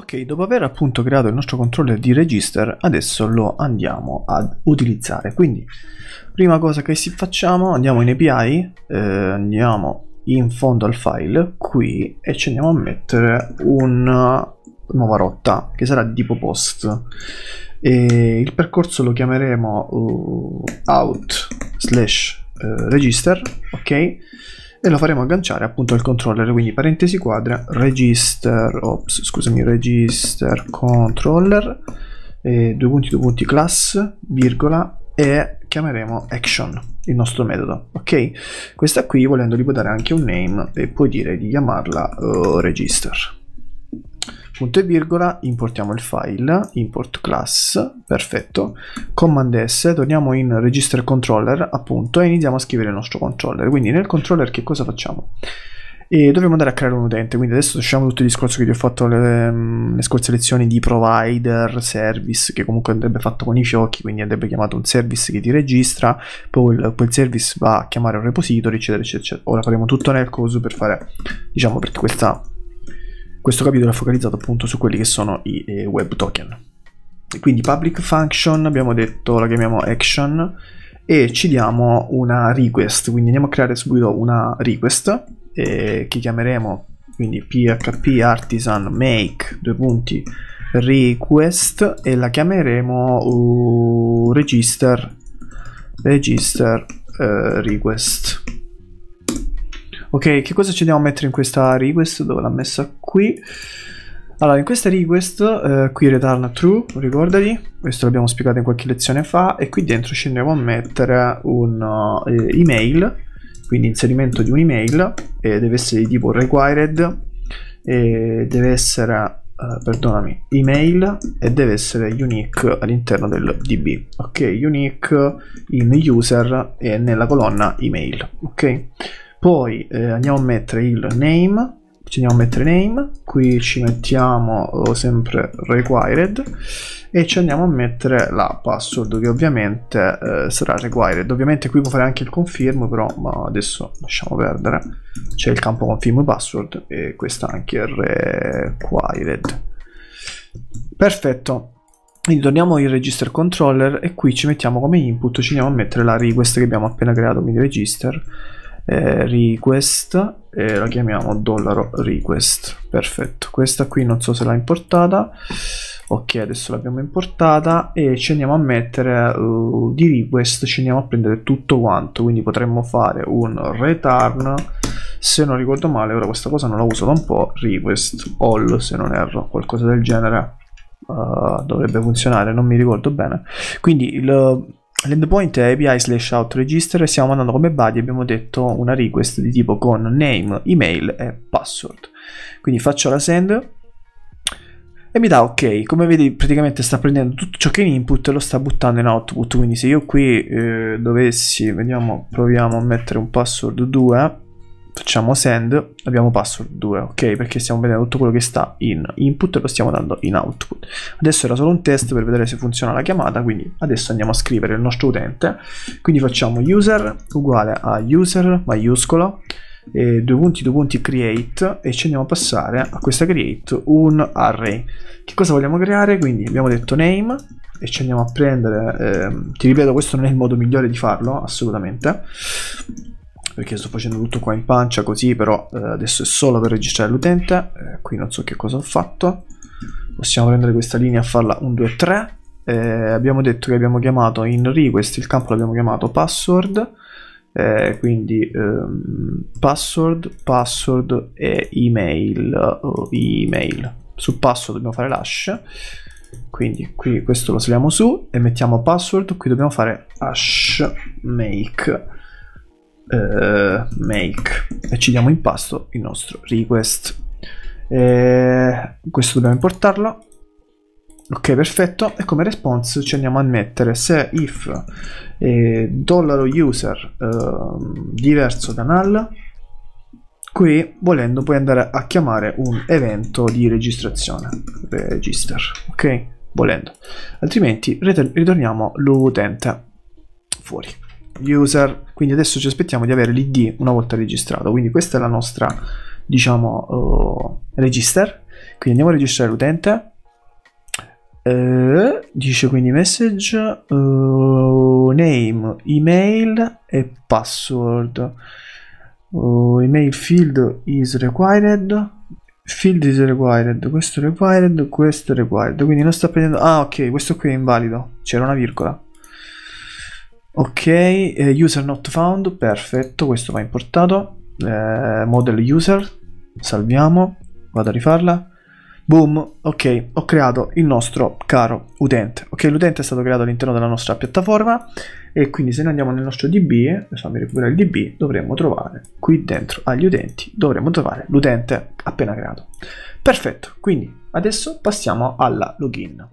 Ok, dopo aver appunto creato il nostro controller di register, adesso lo andiamo ad utilizzare. Quindi, prima cosa che si facciamo, andiamo in API, eh, andiamo in fondo al file, qui, e ci andiamo a mettere una nuova rotta, che sarà di tipo post. E il percorso lo chiameremo uh, out slash uh, register, ok? E lo faremo agganciare appunto al controller quindi parentesi quadra register ops scusami register controller e due punti due punti class virgola e chiameremo action il nostro metodo ok? Questa qui volendo gli puoi dare anche un name e puoi dire di chiamarla uh, register punto e virgola, importiamo il file, import class, perfetto, command S, torniamo in register controller appunto e iniziamo a scrivere il nostro controller, quindi nel controller che cosa facciamo? E dovremmo andare a creare un utente, quindi adesso lasciamo tutto il discorso che vi ho fatto le, mm, le scorse lezioni di provider, service, che comunque andrebbe fatto con i fiocchi, quindi andrebbe chiamato un service che ti registra, poi il service va a chiamare un repository, eccetera, eccetera. Ora faremo tutto nel coso per fare, diciamo, perché questa questo capitolo è focalizzato appunto su quelli che sono i eh, web token. quindi public function abbiamo detto la chiamiamo action e ci diamo una request, quindi andiamo a creare subito una request eh, che chiameremo quindi php artisan make due punti request e la chiameremo uh, register register uh, request Ok, che cosa ci andiamo a mettere in questa request? Dove l'ha messa qui? Allora, in questa request, eh, qui return true, ricordati, questo l'abbiamo spiegato in qualche lezione fa, e qui dentro ci andiamo a mettere un uh, email, quindi inserimento di un'email, e deve essere di tipo required, deve essere, uh, perdonami, email, e deve essere unique all'interno del DB, ok? Unique in user e nella colonna email, ok? Poi eh, andiamo a mettere il name. Ci andiamo a mettere name. Qui ci mettiamo oh, sempre required. E ci andiamo a mettere la password che ovviamente eh, sarà required. Ovviamente qui può fare anche il confirm però ma adesso lasciamo perdere. C'è il campo confirm password e questa anche required. Perfetto. Quindi torniamo in register controller e qui ci mettiamo come input ci andiamo a mettere la request che abbiamo appena creato quindi register eh, request e la chiamiamo dollaro request. Perfetto. Questa qui non so se l'ha importata. Ok adesso l'abbiamo importata e ci andiamo a mettere uh, di request ci andiamo a prendere tutto quanto. Quindi potremmo fare un return. Se non ricordo male ora questa cosa non la uso da un po' request all se non erro qualcosa del genere. Uh, dovrebbe funzionare non mi ricordo bene. Quindi il L'endpoint è API slash out register e stiamo mandando come body abbiamo detto una request di tipo con name, email e password. Quindi faccio la send e mi dà ok. Come vedi praticamente sta prendendo tutto ciò che è in input e lo sta buttando in output. Quindi se io qui eh, dovessi, vediamo, proviamo a mettere un password 2 facciamo send, abbiamo password 2, ok? Perché stiamo vedendo tutto quello che sta in input e lo stiamo dando in output. Adesso era solo un test per vedere se funziona la chiamata, quindi adesso andiamo a scrivere il nostro utente. Quindi facciamo user uguale a user maiuscolo, e due punti, due punti create e ci andiamo a passare a questa create un array. Che cosa vogliamo creare? Quindi abbiamo detto name e ci andiamo a prendere, eh, ti ripeto questo non è il modo migliore di farlo, assolutamente perché sto facendo tutto qua in pancia così però eh, adesso è solo per registrare l'utente eh, qui non so che cosa ho fatto. Possiamo prendere questa linea e farla 1 2 3 eh, abbiamo detto che abbiamo chiamato in request il campo l'abbiamo chiamato password. Eh, quindi ehm, password password e email oh, email. Su password dobbiamo fare l'hash quindi qui questo lo saliamo su e mettiamo password qui dobbiamo fare hash make uh, make. E ci diamo in pasto il nostro request. E questo dobbiamo importarlo. Ok perfetto. E come response ci andiamo a mettere. Se if eh, user eh, diverso da null qui volendo puoi andare a chiamare un evento di registrazione. Register ok? Volendo. Altrimenti ritorniamo l'utente fuori user. Quindi adesso ci aspettiamo di avere l'id una volta registrato. Quindi questa è la nostra diciamo uh, register. Quindi andiamo a registrare l'utente. Eh, dice quindi message uh, name email e password. Uh, email field is required. Field is required. Questo required questo required. Quindi non sta prendendo ah ok questo qui è invalido. C'era una virgola ok eh, user not found perfetto questo va importato eh, model user salviamo vado a rifarla Boom, ok, ho creato il nostro caro utente. Ok, l'utente è stato creato all'interno della nostra piattaforma e quindi se noi andiamo nel nostro DB, fammi recuperare il DB, dovremmo trovare qui dentro agli utenti, dovremmo trovare l'utente appena creato. Perfetto, quindi adesso passiamo alla login.